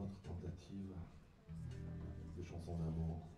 autres tentatives de chansons d'amour.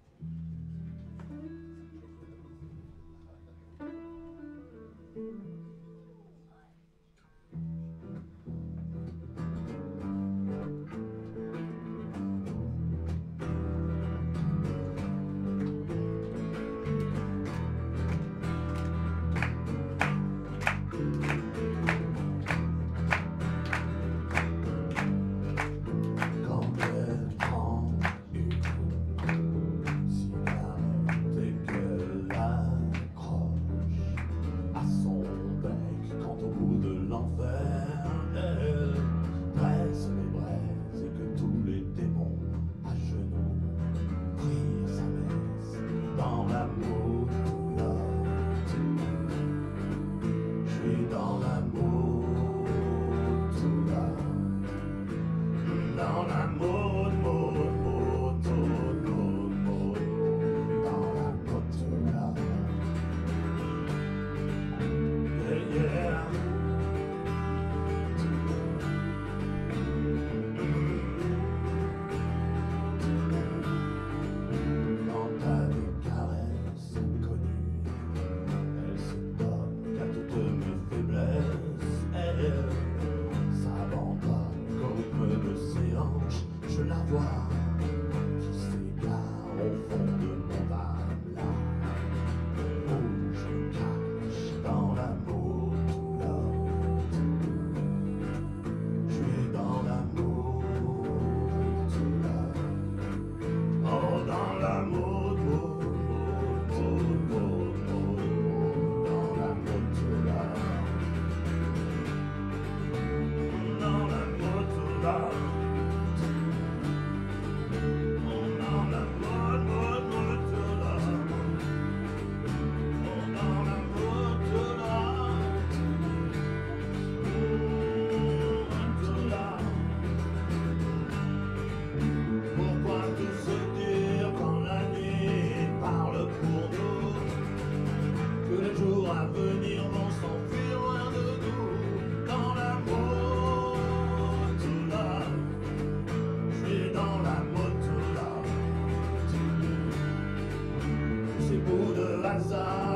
descansar.